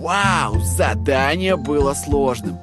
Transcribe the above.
Вау, задание было сложным.